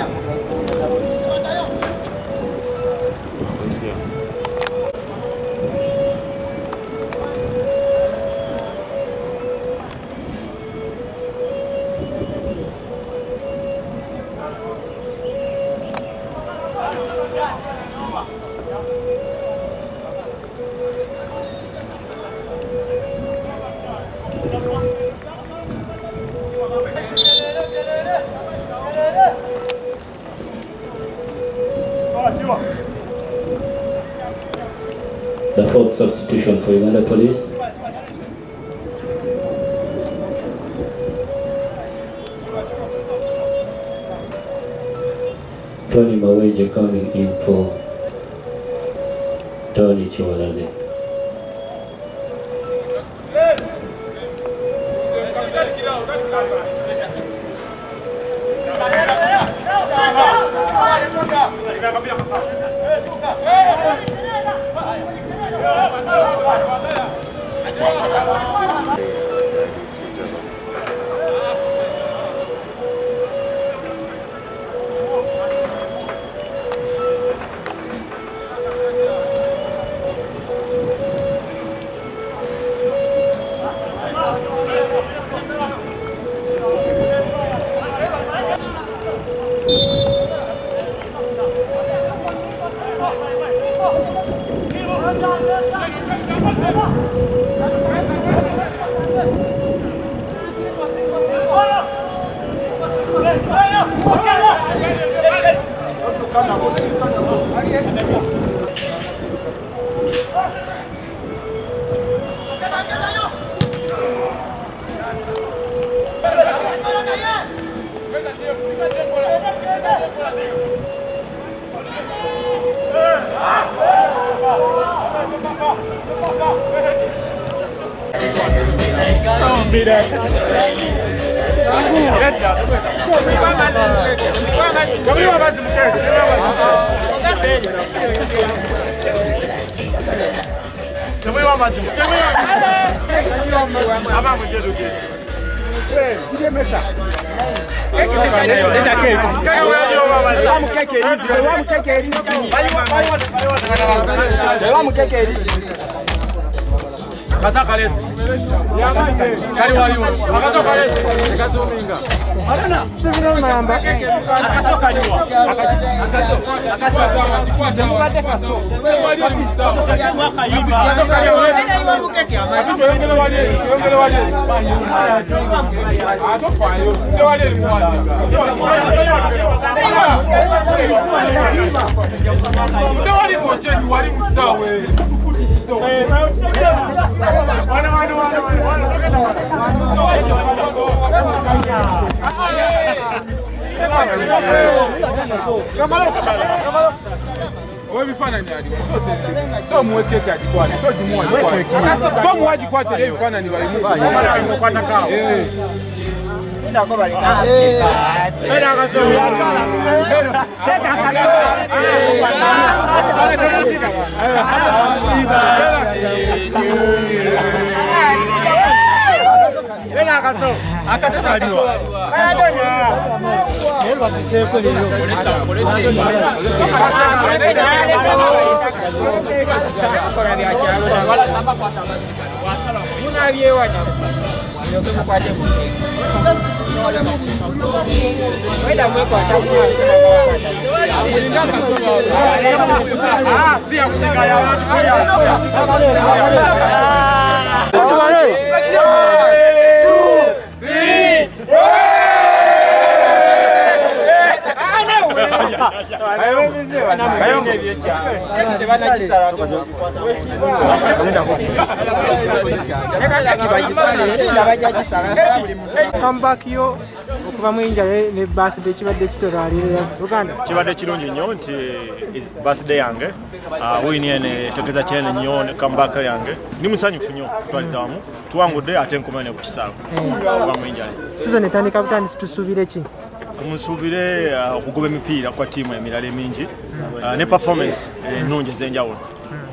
Yeah. The fourth substitution for Uganda Police. Tonny Mawejje coming in for Tony Chiwalaze. Good idea. Good idea. Don't be there. wamukeke erizi kasakalese kali Kamalo, kamalo, kamalo. Wewe vifanani hadi. Sote. akasema aliwa si ya kushikaya watu comeback yo okuva mu inja ne birthday kibadde kitolwalirira uganda. Kibadde kirungi nnyo nti birthday yange. Uh, wini ene tegeza kinene nnyo ne comeback yange. Ndi musanyufu nnyo kutwaliza wamu. Tuwangudde ate nkomene ku kisaawe. Okuva mu injale season etandika butandisi tusuubire ki musubire ah, okugoba emipiira kwa ttiimu emirala emingi ah, ne performance eh, ennungi ez'enjawulo. Hmm.